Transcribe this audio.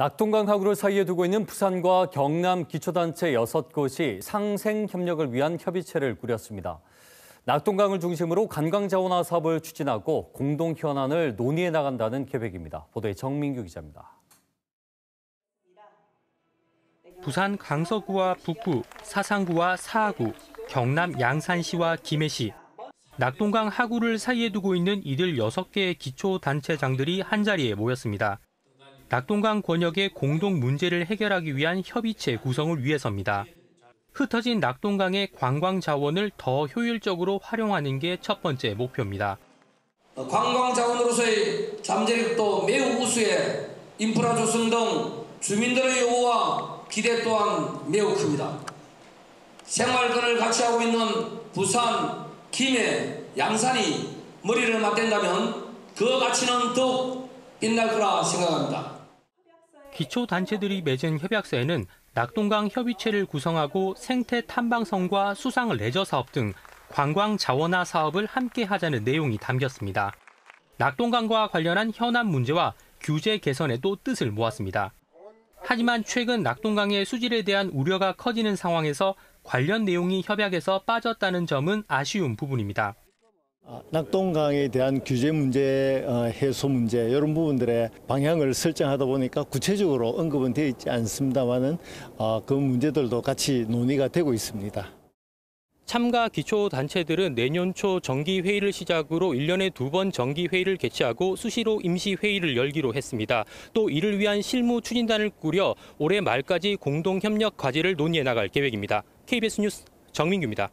낙동강 하구를 사이에 두고 있는 부산과 경남 기초단체 6곳이 상생 협력을 위한 협의체를 꾸렸습니다. 낙동강을 중심으로 관광 자원화 사업을 추진하고 공동 현안을 논의해 나간다는 계획입니다. 보도에 정민규 기자입니다. 부산 강서구와 북부, 사상구와 사하구, 경남 양산시와 김해시, 낙동강 하구를 사이에 두고 있는 이들 6개의 기초단체장들이 한자리에 모였습니다. 낙동강 권역의 공동 문제를 해결하기 위한 협의체 구성을 위해서입니다. 흩어진 낙동강의 관광 자원을 더 효율적으로 활용하는 게 첫 번째 목표입니다. 관광 자원으로서의 잠재력도 매우 우수해 인프라 조성 등 주민들의 요구와 기대 또한 매우 큽니다. 생활권을 같이 하고 있는 부산, 김해, 양산이 머리를 맞댄다면 그 가치는 더욱 빛날 거라 생각합니다. 기초 단체들이 맺은 협약서에는 낙동강 협의체를 구성하고 생태 탐방성과 수상 레저 사업 등 관광 자원화 사업을 함께 하자는 내용이 담겼습니다. 낙동강과 관련한 현안 문제와 규제 개선에도 뜻을 모았습니다. 하지만 최근 낙동강의 수질에 대한 우려가 커지는 상황에서 관련 내용이 협약에서 빠졌다는 점은 아쉬운 부분입니다. 아, 낙동강에 대한 규제 문제, 어, 해소 문제 이런 부분들의 방향을 설정하다 보니까 구체적으로 언급은 되어 있지 않습니다만은 어, 그 문제들도 같이 논의가 되고 있습니다. 참가 기초 단체들은 내년 초 정기 회의를 시작으로 1년에 두 번 정기 회의를 개최하고 수시로 임시 회의를 열기로 했습니다. 또 이를 위한 실무 추진단을 꾸려 올해 말까지 공동 협력 과제를 논의해 나갈 계획입니다. KBS 뉴스 정민규입니다.